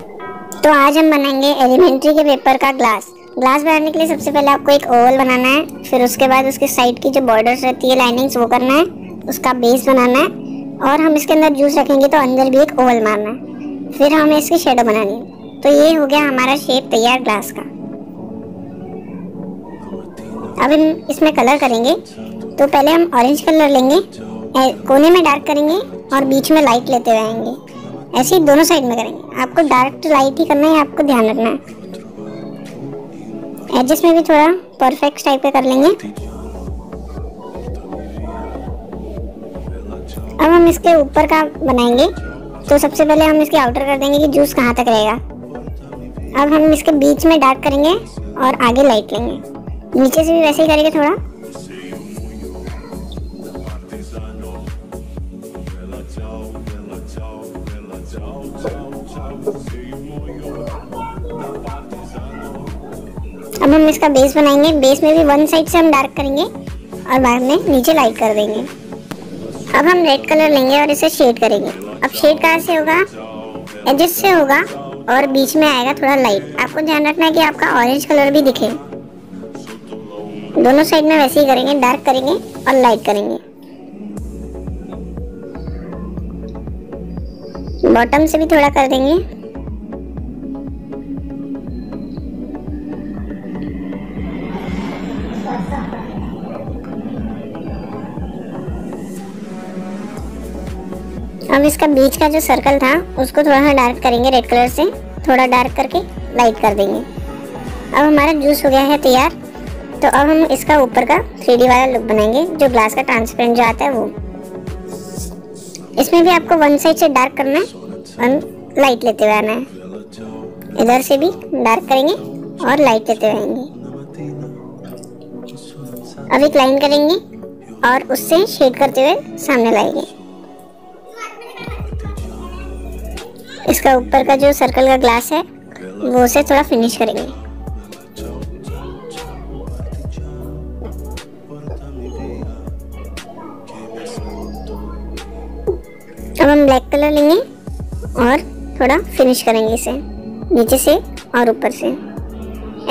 तो आज हम बनाएँगे एलिमेंट्री के पेपर का ग्लास ग्लास बनाने के लिए सबसे पहले आपको एक ओवल बनाना है, फिर उसके बाद उसके साइड की जो बॉर्डर्स रहती है लाइनिंग्स वो करना है, उसका बेस बनाना है, और हम इसके अंदर जूस रखेंगे तो अंदर भी एक ओवल मारना है. फिर हमें इसकी शेडो बनानी है. तो ये हो गया हमारा शेप तैयार ग्लास का. अब हम इसमें कलर करेंगे. तो पहले हम ऑरेंज कलर लेंगे. कोने में डार्क करेंगे और बीच में लाइट लेते हुए आएँगे ऐसे ही दोनों साइड में करेंगे। आपको डार्क टू लाइट ही करना है, आपको ध्यान रखना है। एडजस्ट में भी थोड़ा परफेक्ट टाइप का कर लेंगे। अब हम इसके ऊपर का बनाएँगे। तो सबसे पहले हम इसके आउटर कर देंगे कि जूस कहाँ तक रहेगा। अब हम इसके बीच में डार्क करेंगे और आगे लाइट लेंगे। नीचे से भी वैसे ही करेंगे थोड़ा। अब हम इसका बेस बनाएँगे। बेस में भी वन साइड से हम डार्क करेंगे और बाद में नीचे लाइट कर देंगे। अब हम रेड कलर लेंगे और इसे शेड करेंगे। अब शेड कहाँ से होगा? एजेस से होगा और बीच में आएगा थोड़ा लाइट आपको ध्यान रखना है कि आपका ऑरेंज कलर भी दिखे। दोनों साइड में वैसे ही करेंगे डार्क करेंगे और लाइट करेंगे। बॉटम से भी थोड़ा कर देंगे। अब इसका बीच का जो सर्कल था, उसको थोड़ा सा डार्क करेंगे रेड कलर से। थोड़ा डार्क करके लाइट कर देंगे। अब हमारा जूस हो गया है तैयार। तो अब हम इसका ऊपर का थ्री वाला लुक बनाएँगे, जो ग्लास का ट्रांसपेरेंट जो आता है वो। इसमें भी आपको वन साइड से डार्क करना है। वन लाइट लेते हुए आना है। इधर से भी डार्क करेंगे और लाइट लेते हुए आएँगे। अब एक लाइन करेंगे और उससे शेड करते हुए सामने लाएँगे। इसका ऊपर का जो सर्कल का ग्लास है, वो उसे थोड़ा फिनिश करेंगे। अब हम ब्लैक कलर लेंगे और थोड़ा फिनिश करेंगे इसे, नीचे से और ऊपर से।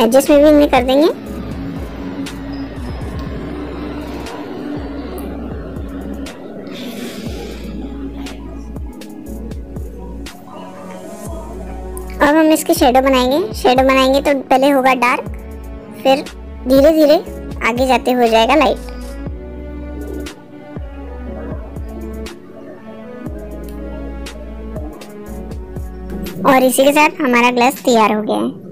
एडजस्ट में भी इन्हें कर देंगे। अब हम इसके शेडो बनाएँगे। शेडो बनाएँगे तो पहले होगा डार्क फिर धीरे धीरे आगे जाते हो जाएगा लाइट और इसी के साथ हमारा ग्लास तैयार हो गया है।